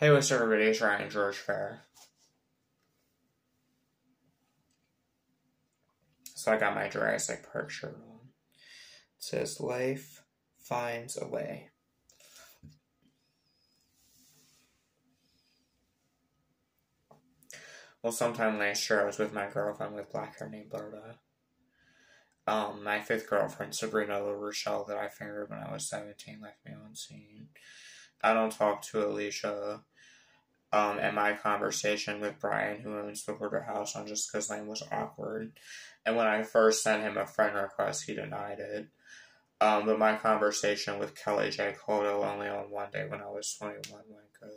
Hey, what's up, everybody? It's Ryan George Fair. So I got my Jurassic Park shirt on. It says, Life finds a way. Well, sometime last year, I was with my girlfriend with black hair named Berta. Um, my fifth girlfriend, Sabrina La Rochelle, that I fingered when I was 17, left me on scene. I don't talk to Alicia. Um, and my conversation with Bryan, who owns the Porter House on Jessica's Lane, was awkward. And when I first sent him a friend request, he denied it. Um, but my conversation with Kelly Jay-Caudill only on one day when I was 21 went good.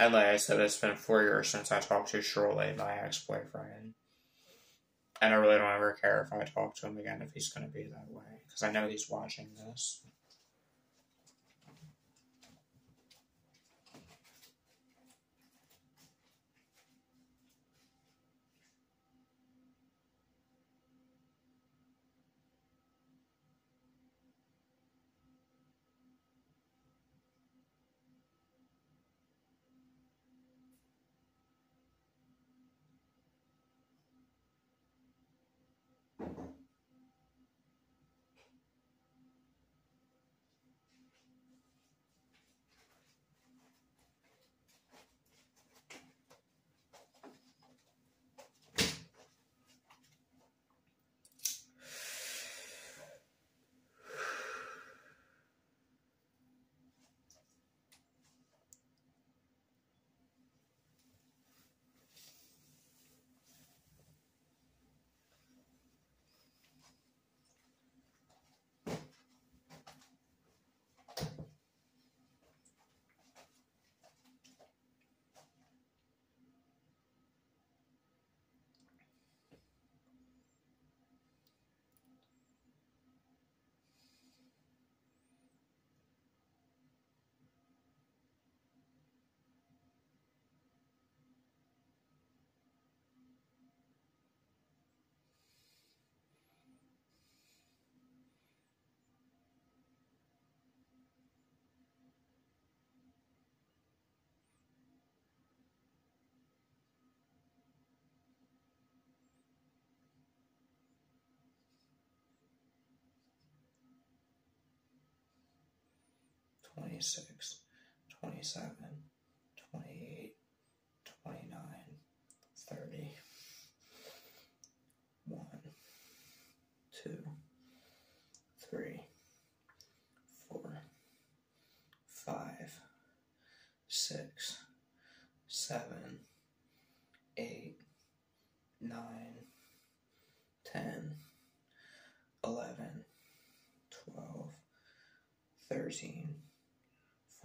And like I said, it's been four years since I talked to Shirley, my ex boyfriend. And I really don't ever care if I talk to him again if he's going to be that way. Because I know he's watching this. 26, 27, 28, 29, 30, 1, 2, 3, 4, 5, 6, 7, 8, 9, 10, 11, 12, 13,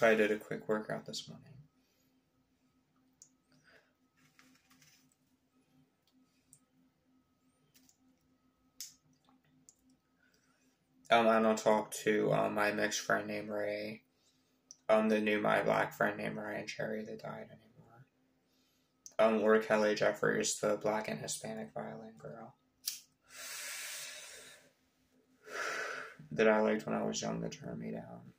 So I did a quick workout this morning. Um, I don't talk to um, my mixed friend named Ray. Um, the new my black friend named Ryan Cherry that died anymore. Um, or Kellee Jeffries, the black and Hispanic violin girl that I liked when I was young that turned me down.